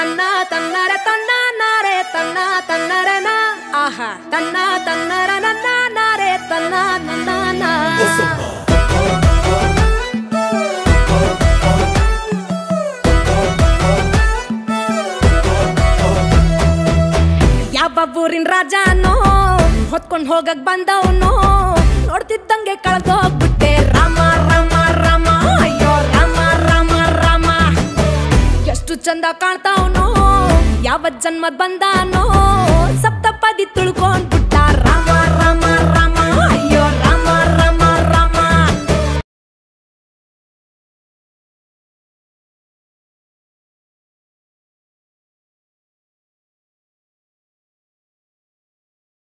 तन्ना तन्ना रे तन्ना ना रे तन्ना तन्ना ना आहा तन्ना तन्ना रे ना तन्ना ना ना या बबूरिन राजा होत कोण होगक बंदव नो ಚಂದ ಕಾಣ್ತಾವನು? ಯಾವ ಜನ್ಮದ್ ಬಂದಾನೋ? ಸಪ್ತ